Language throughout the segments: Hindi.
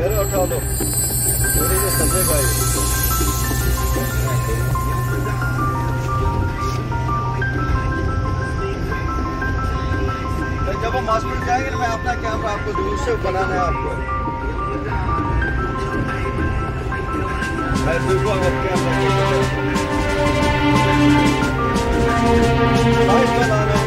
मेरे उठा लो तो जब हम हॉस्पिटल जाएँगे ना, मैं अपना कैमरा आपको दूर से बनाना है आपको। मैं देखो अब कैमरा बना रहा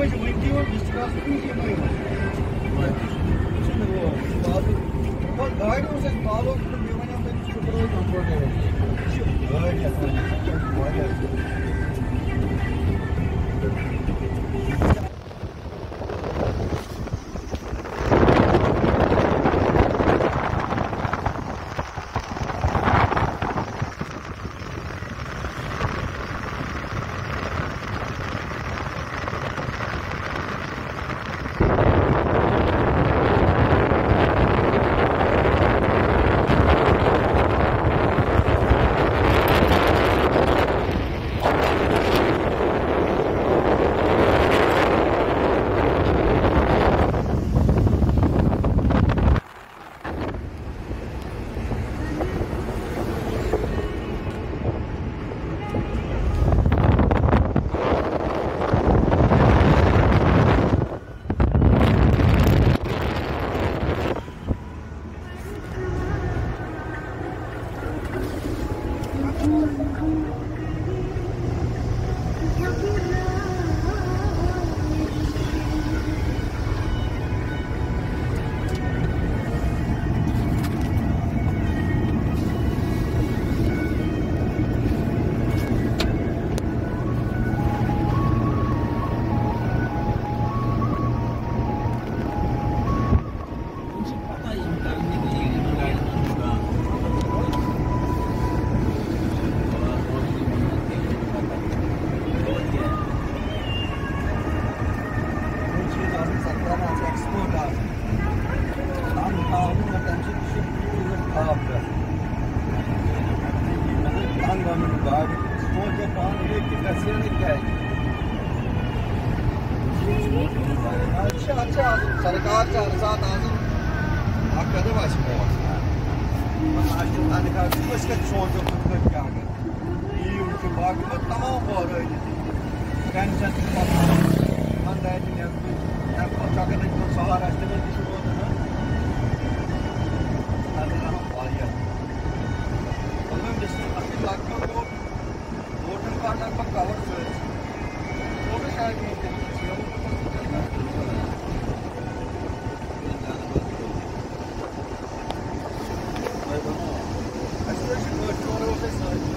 Depois de muito, eu investigava o que tinha mais. Olha, vocês falam que o meu não tem desculpa, não tem problema. Olha, olha, olha. Açtım hani karşı başka çoğunca tutmak yani. İyi ülke bakımı tamam bu araydı. Kendi kendine bakımı. Ben office.